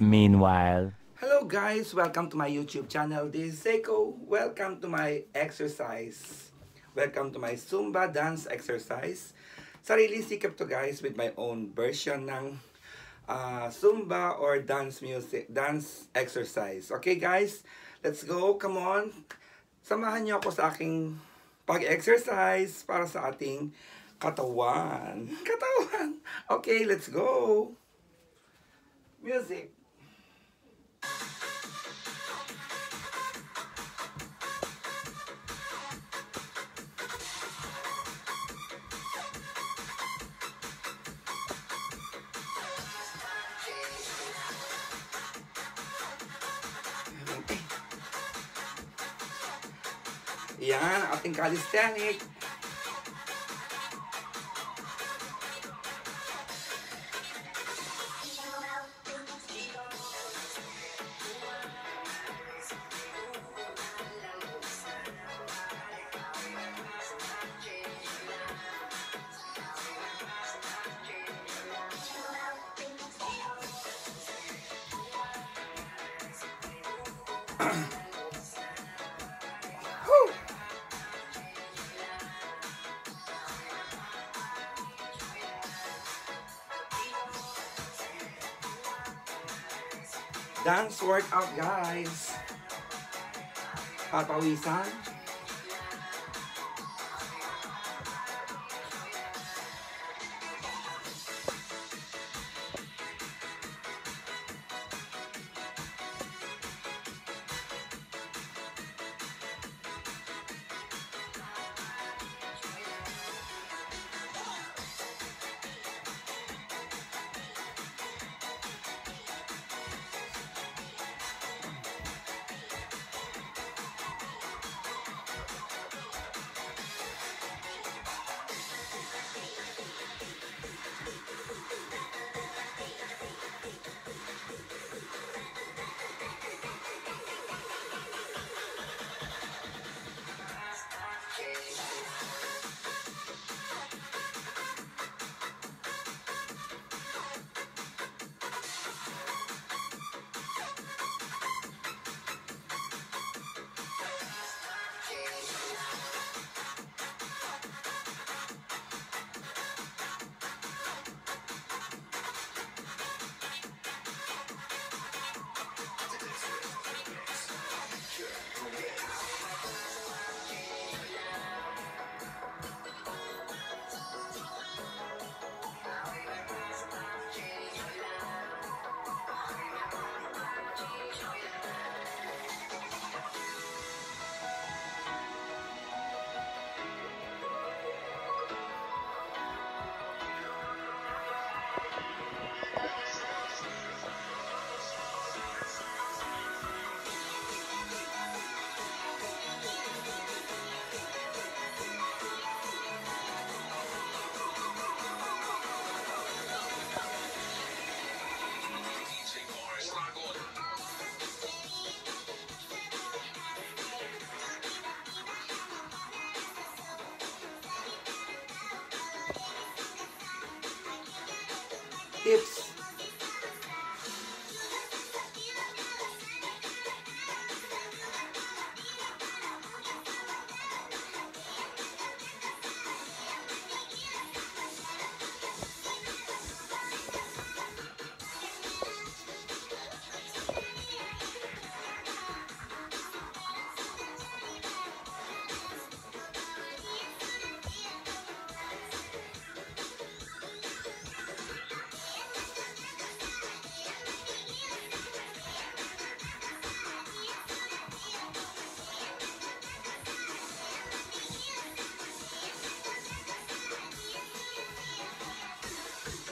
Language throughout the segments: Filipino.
Meanwhile, Hello guys, welcome to my YouTube channel. This is Seiko. Welcome to my exercise. Welcome to my Zumba dance exercise. Sarili sikap to guys with my own version ng uh, Zumba or dance music, dance exercise. Okay guys, let's go. Come on. Samahan niyo ako sa aking pag-exercise para sa ating katawan. Katawan. Okay, let's go. In calisthenic. Dance workout, guys. Papawisan.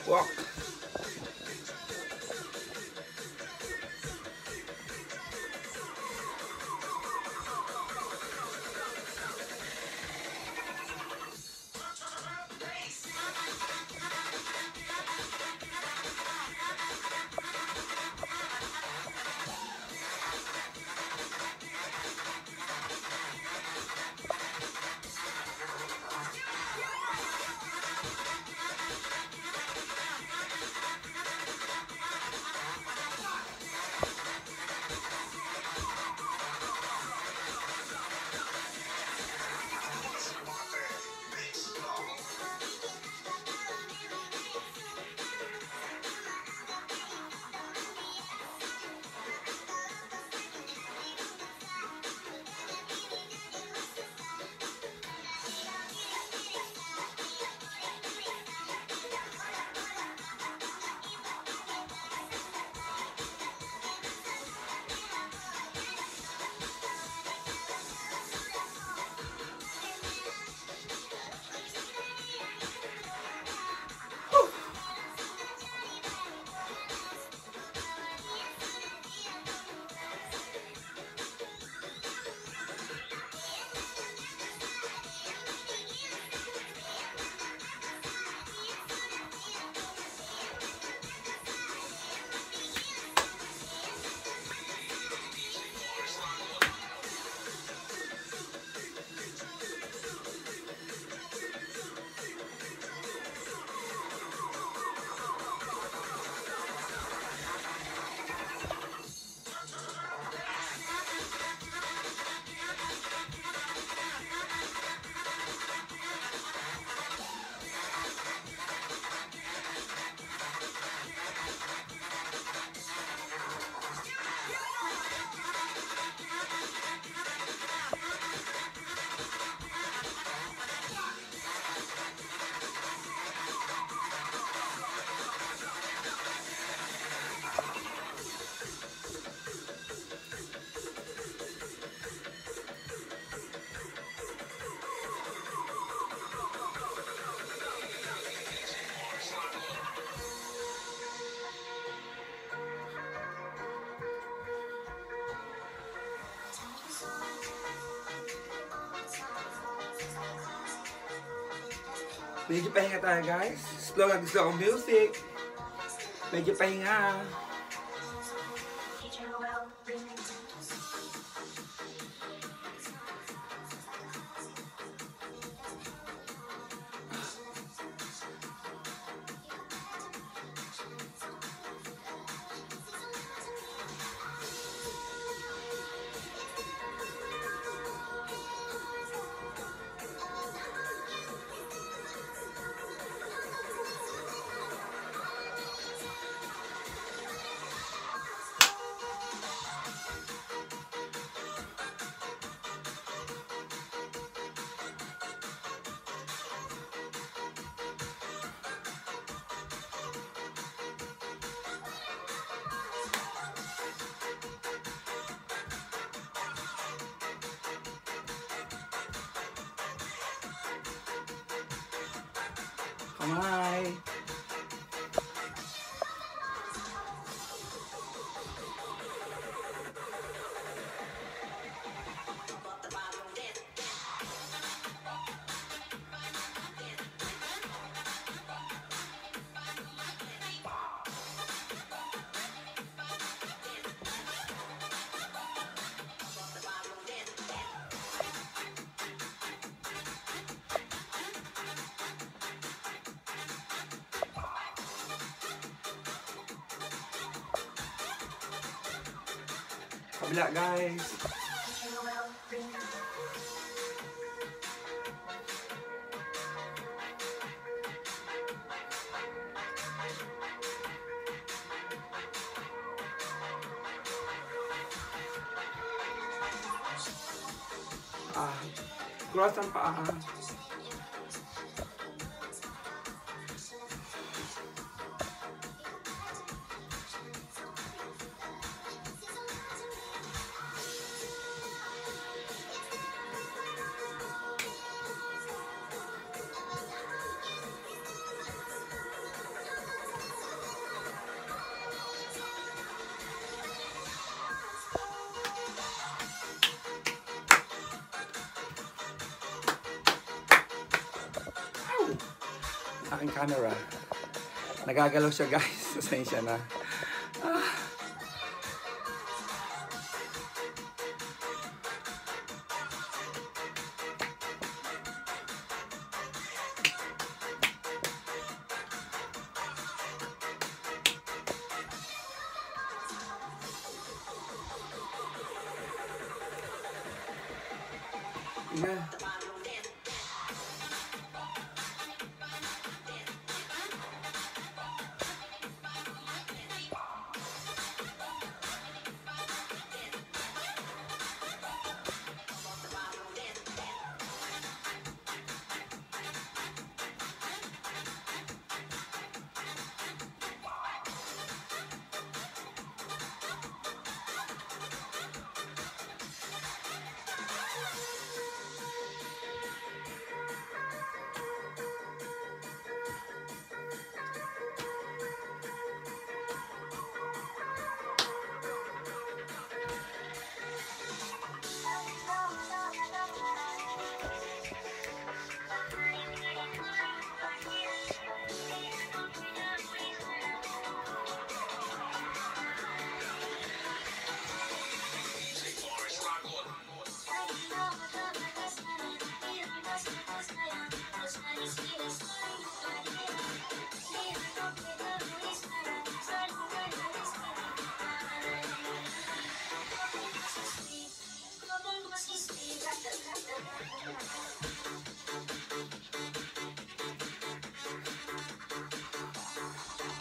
わっ。Medyo pahinga tayo guys. Slow lang slow ang music. Medyo pahinga. Hi. Kabila guys. Ah, cross ang paa. Aking camera. Nagagalaw siya guys. Pasensya na. Ah. Yeah.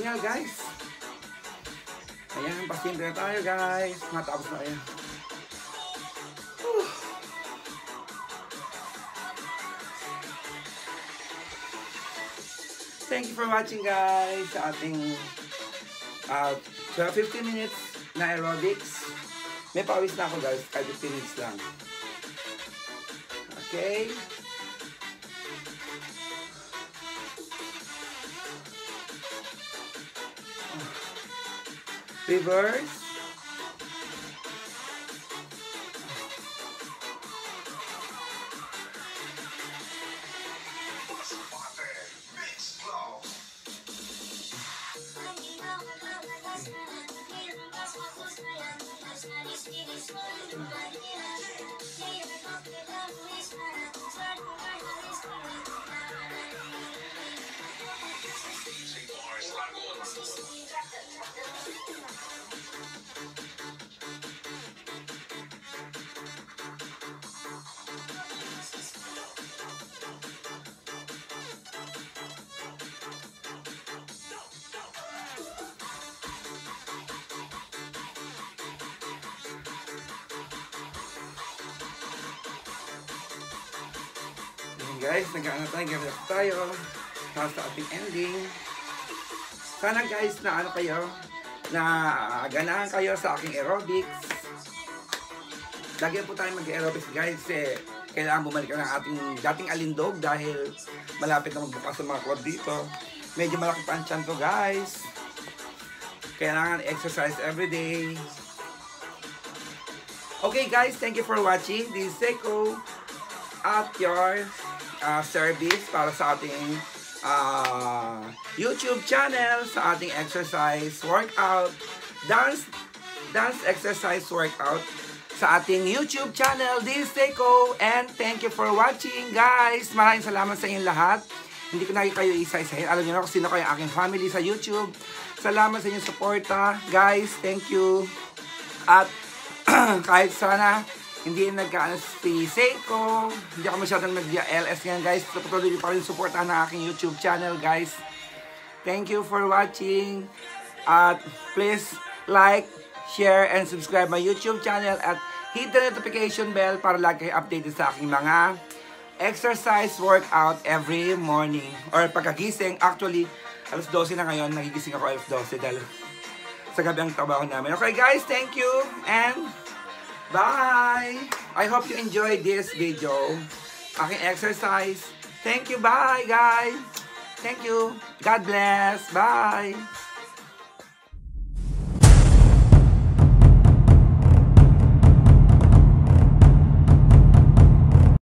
signal guys. Ayan, pasimple na tayo guys. Matapos na ayan. Thank you for watching guys sa ating ah, uh, 12-15 minutes na aerobics. May pawis na ako guys, kahit 15 minutes lang. Okay. Reverse. Ayan guys, nag-ano tayo, gamit tayo. Tapos sa ating ending. Sana guys na ano kayo, na ganahan kayo sa aking aerobics. Lagi po tayo mag-aerobics guys eh. Kailangan bumalik ng ating dating alindog dahil malapit na magbukas ang mga club dito. Medyo malaki pa ang tiyan ko guys. Kailangan exercise every day. Okay guys, thank you for watching. This is Seiko at your uh, service para sa ating uh, YouTube channel, sa ating exercise workout, dance, dance exercise workout sa ating YouTube channel. This is Seiko and thank you for watching guys. Maraming salamat sa inyong lahat. Hindi ko na kayo isa-isahin. Alam niyo na kung sino kayo aking family sa YouTube. Salamat sa inyong suporta. Guys, thank you. At kahit sana hindi nagkaano si Seiko, hindi ako masyadong nag-LS ngayon guys. Patuloy pa rin supportahan ang aking YouTube channel guys. Thank you for watching. At please like, share, and subscribe my YouTube channel at hit the notification bell para lagi kayo updated sa aking mga exercise workout every morning. Or pagkagising, actually, alas 12 na ngayon, nagigising ako alas 12 dahil sa gabi ang trabaho namin. Okay guys, thank you and bye! I hope you enjoyed this video. Aking exercise. Thank you, bye guys! Thank you. God bless. Bye!